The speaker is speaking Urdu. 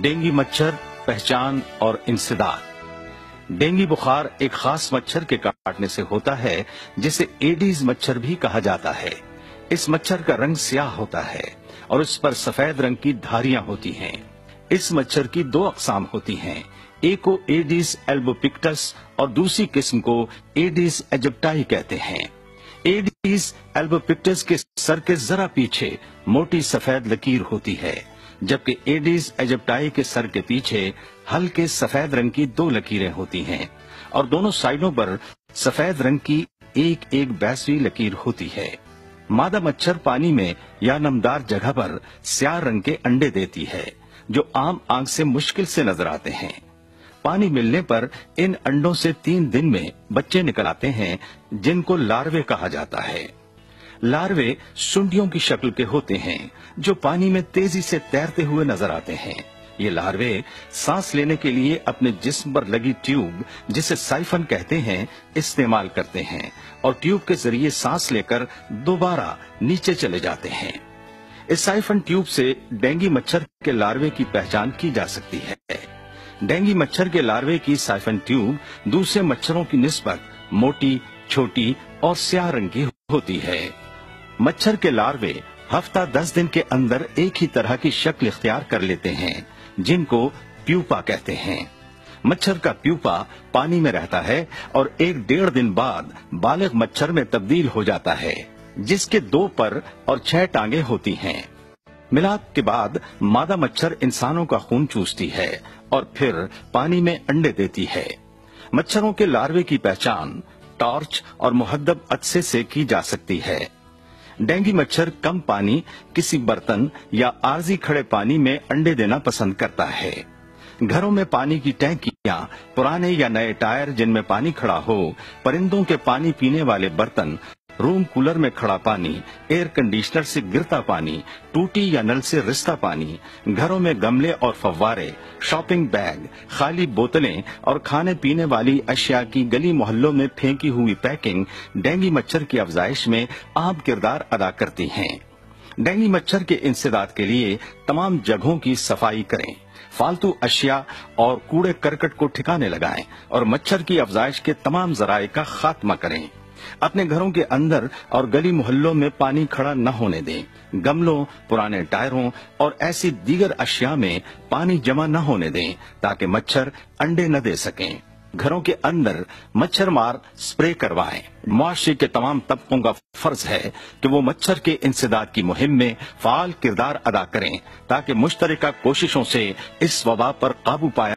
ڈینگی مچھر پہچان اور انسداد۔ ڈینگی بخار ایک خاص مچھر کے کاٹنے سے ہوتا ہے، جسے ایڈیز مچھر بھی کہا جاتا ہے۔ اس مچھر کا رنگ سیاہ ہوتا ہے اور اس پر سفید رنگ کی دھاریاں ہوتی ہیں۔ اس مچھر کی دو اقسام ہوتی ہیں، ایک کو ایڈیز ایلبوپکٹس اور دوسری قسم کو ایڈیز ایجپٹائی کہتے ہیں۔ ایڈیز ایلبوپکٹس کے سر کے ذرا پیچھے موٹی سفید لکیر ہوتی ہے۔ جبکہ ایڈیز ایجپٹائی کے سر کے پیچھے ہلکے سفید رنگ کی دو لکیریں ہوتی ہیں اور دونوں سائڈوں پر سفید رنگ کی ایک ایک بیسوی لکیر ہوتی ہے۔ مادہ مچھر پانی میں یا نمدار جگہ پر سیاہ رنگ کے انڈے دیتی ہے، جو عام آنکھ سے مشکل سے نظر آتے ہیں۔ پانی ملنے پر ان انڈوں سے تین دن میں بچے نکل آتے ہیں، جن کو لاروے کہا جاتا ہے۔ لاروے سنڈیوں کی شکل کے ہوتے ہیں، جو پانی میں تیزی سے تیرتے ہوئے نظر آتے ہیں۔ یہ لاروے سانس لینے کے لیے اپنے جسم پر لگی ٹیوب، جسے سائفن کہتے ہیں، استعمال کرتے ہیں اور ٹیوب کے ذریعے سانس لے کر دوبارہ نیچے چلے جاتے ہیں۔ اس سائفن ٹیوب سے ڈینگی مچھر کے لاروے کی پہچان کی جا سکتی ہے۔ ڈینگی مچھر کے لاروے کی سائفن ٹیوب دوسرے مچھروں کی نسبت موٹی، چھوٹی اور سیاہ رنگ کی ہوتی ہے۔ مچھر کے لاروے ہفتہ دس دن کے اندر ایک ہی طرح کی شکل اختیار کر لیتے ہیں، جن کو پیوپا کہتے ہیں۔ مچھر کا پیوپا پانی میں رہتا ہے اور ایک ڈیڑھ دن بعد بالغ مچھر میں تبدیل ہو جاتا ہے، جس کے دو پر اور چھ ٹانگیں ہوتی ہیں۔ ملاپ کے بعد مادہ مچھر انسانوں کا خون چوستی ہے اور پھر پانی میں انڈے دیتی ہے۔ مچھروں کے لاروے کی پہچان ٹارچ اور محدب عدسے سے کی جا سکتی ہے۔ ڈینگی مچھر کم پانی، کسی برتن یا عارضی کھڑے پانی میں انڈے دینا پسند کرتا ہے۔ گھروں میں پانی کی ٹینکیاں، پرانے یا نئے ٹائر جن میں پانی کھڑا ہو، پرندوں کے پانی پینے والے برتن روم کولر میں کھڑا پانی ایئر کنڈیشنر سے گرتا پانی، ٹوٹی یا نل سے رستا پانی، گھروں میں گملے اور فوارے شاپنگ بیگ خالی بوتلیں اور کھانے پینے والی اشیاء کی گلی محلوں میں پھینکی ہوئی پیکنگ ڈینگی مچھر کی افزائش میں عام کردار ادا کرتی ہیں۔ ڈینگی مچھر کے انسداد کے لیے تمام جگہوں کی صفائی کریں۔ فالتو اشیاء اور کوڑے کرکٹ کو ٹھکانے لگائیں اور مچھر کی افزائش کے تمام ذرائع کا خاتمہ کریں۔ اپنے گھروں کے اندر اور گلی محلوں میں پانی کھڑا نہ ہونے دیں۔ گملوں، پرانے ٹائروں اور ایسی دیگر اشیاء میں پانی جمع نہ ہونے دیں تاکہ مچھر انڈے نہ دے سکیں۔ گھروں کے اندر مچھر مار سپرے کروائیں۔ معاشرے کے تمام طبقوں کا فرض ہے کہ وہ مچھر کے انسداد کی مہم میں فعال کردار ادا کریں تاکہ مشترکہ کوششوں سے اس وبا پر قابو پایا